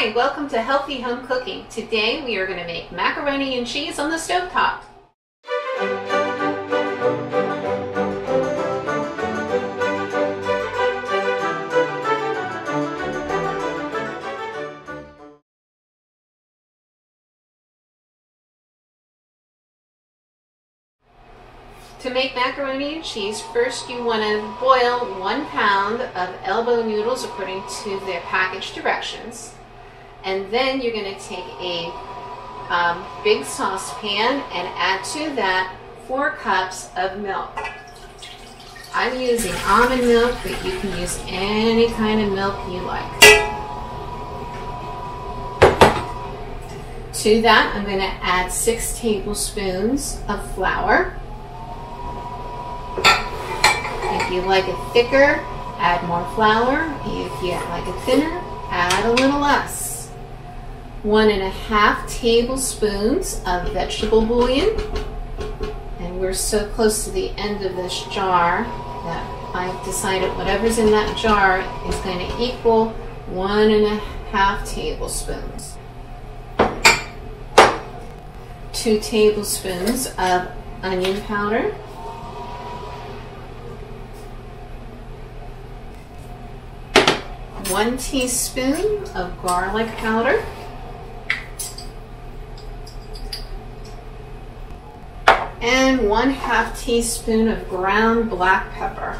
Hi, welcome to Healthy Home Cooking. Today we are going to make macaroni and cheese on the stove top. To make macaroni and cheese, first you want to boil one pound of elbow noodles according to their package directions. And then you're going to take a um, big saucepan and add to that four cups of milk. I'm using almond milk, but you can use any kind of milk you like. To that, I'm going to add six tablespoons of flour. If you like it thicker, add more flour. If you like it thinner, add a little less. One and a half tablespoons of vegetable bouillon. And we're so close to the end of this jar that I've decided whatever's in that jar is going to equal one and a half tablespoons. Two tablespoons of onion powder. one teaspoon of garlic powder, and one half teaspoon of ground black pepper.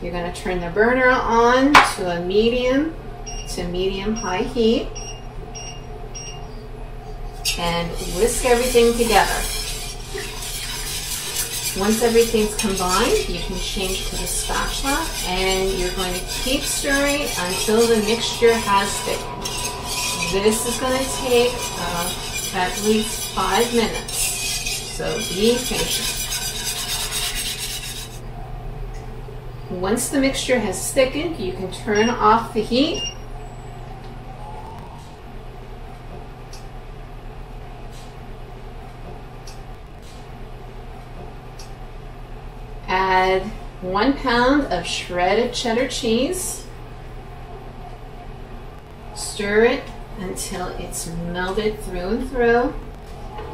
You're going to turn the burner on to a medium to medium high heat and whisk everything together. Once everything's combined, you can change to the spatula and you're going to keep stirring until the mixture has thickened. This is going to take uh, at least five minutes, so be patient. Once the mixture has thickened, you can turn off the heat add one pound of shredded cheddar cheese. Stir it until it's melted through and through.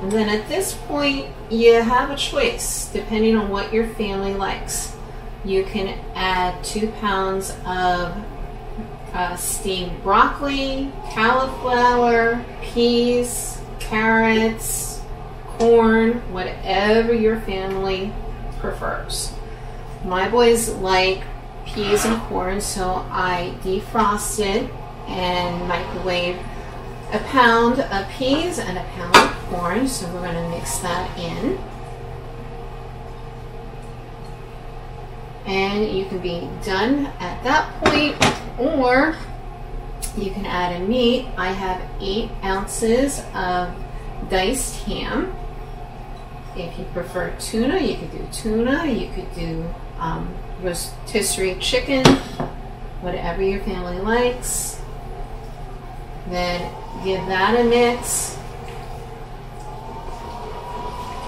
And then at this point, you have a choice depending on what your family likes. You can add two pounds of uh, steamed broccoli, cauliflower, peas, carrots, corn, whatever your family prefers. My boys like peas and corn, so I defrosted and microwaved a pound of peas and a pound of corn. So we're going to mix that in. And you can be done at that point, or you can add a meat. I have eight ounces of diced ham. If you prefer tuna, you could do tuna. You could do um, rotisserie chicken, whatever your family likes. Then give that a mix.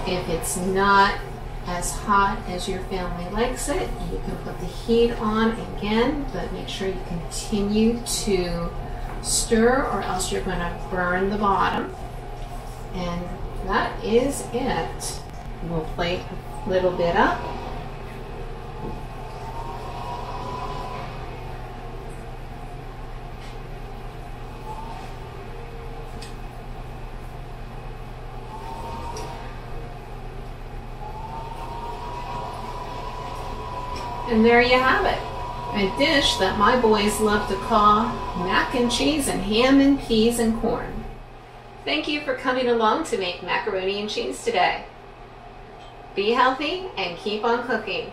If it's not as hot as your family likes it, you can put the heat on again, but make sure you continue to stir or else you're going to burn the bottom. And that is it. We'll plate a little bit up. And there you have it. A dish that my boys love to call mac and cheese and ham and peas and corn. Thank you for coming along to make macaroni and cheese today. Be healthy and keep on cooking.